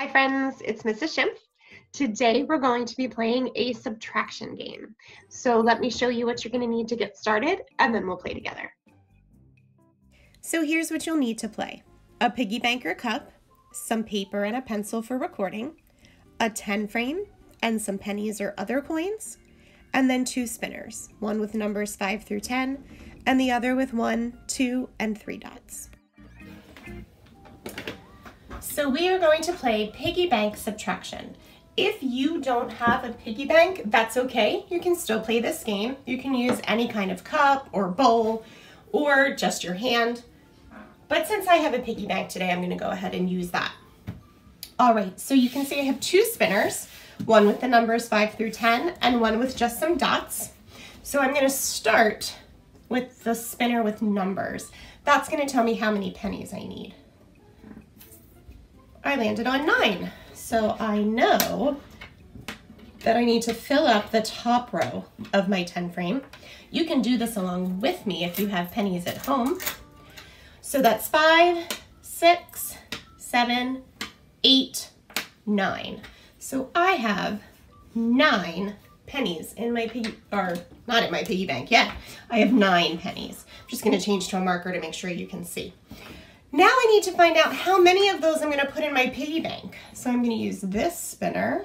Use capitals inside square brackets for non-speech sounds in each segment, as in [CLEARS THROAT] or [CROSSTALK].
Hi friends, it's Mrs. Schimpf. Today we're going to be playing a subtraction game. So let me show you what you're going to need to get started and then we'll play together. So here's what you'll need to play. A piggy banker cup, some paper and a pencil for recording, a 10 frame, and some pennies or other coins, and then two spinners, one with numbers 5 through 10, and the other with 1, 2, and 3 dots. So we are going to play piggy bank subtraction. If you don't have a piggy bank, that's okay. You can still play this game. You can use any kind of cup or bowl or just your hand. But since I have a piggy bank today, I'm gonna go ahead and use that. All right, so you can see I have two spinners, one with the numbers five through 10 and one with just some dots. So I'm gonna start with the spinner with numbers. That's gonna tell me how many pennies I need. I landed on nine. So I know that I need to fill up the top row of my 10 frame. You can do this along with me if you have pennies at home. So that's five, six, seven, eight, nine. So I have nine pennies in my piggy, or not in my piggy bank yet. I have nine pennies. I'm just gonna change to a marker to make sure you can see. Now I need to find out how many of those I'm gonna put in my piggy bank. So I'm gonna use this spinner.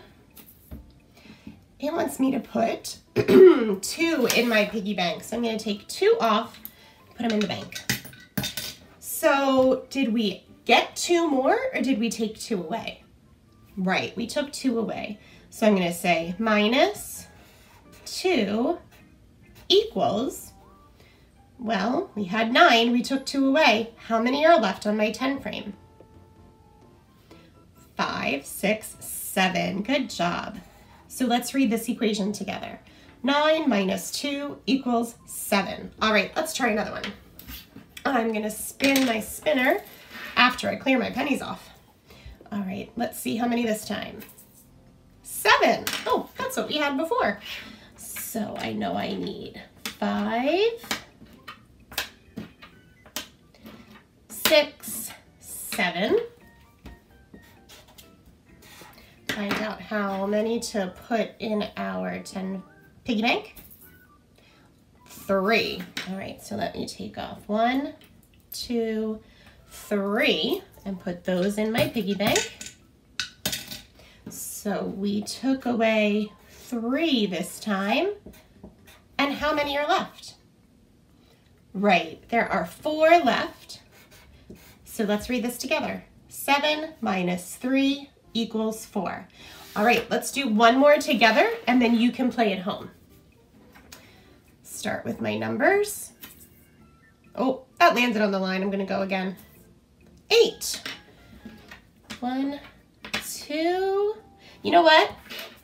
It wants me to put [CLEARS THROAT] two in my piggy bank. So I'm gonna take two off, put them in the bank. So did we get two more or did we take two away? Right, we took two away. So I'm gonna say minus two equals well, we had nine, we took two away. How many are left on my 10 frame? Five, six, seven. Good job. So let's read this equation together. Nine minus two equals seven. All right, let's try another one. I'm gonna spin my spinner after I clear my pennies off. All right, let's see how many this time. Seven. Oh, that's what we had before. So I know I need five, six, seven. Find out how many to put in our 10 piggy bank. Three. All right, so let me take off one, two, three, and put those in my piggy bank. So we took away three this time. And how many are left? Right, there are four left. So let's read this together. 7 minus 3 equals 4. All right, let's do one more together and then you can play at home. Start with my numbers. Oh, that landed on the line. I'm going to go again. 8. 1, 2. You know what?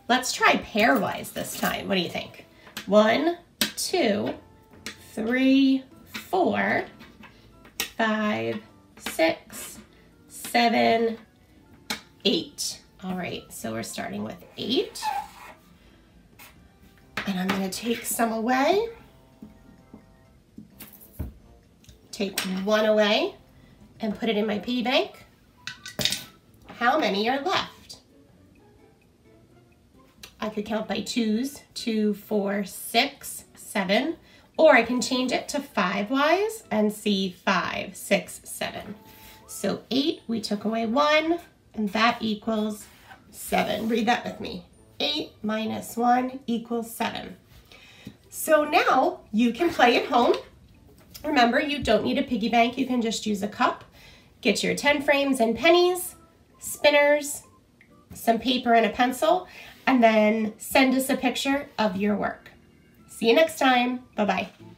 Let's try pairwise this time. What do you think? 1, 2, 3, 4, 5, six, seven, eight. All right, so we're starting with eight. And I'm gonna take some away. Take one away and put it in my piggy bank. How many are left? I could count by twos, two, four, six, seven, or I can change it to five wise and see five, six, seven. So eight, we took away one, and that equals seven. Read that with me. Eight minus one equals seven. So now you can play at home. Remember, you don't need a piggy bank. You can just use a cup. Get your 10 frames and pennies, spinners, some paper and a pencil, and then send us a picture of your work. See you next time. Bye-bye.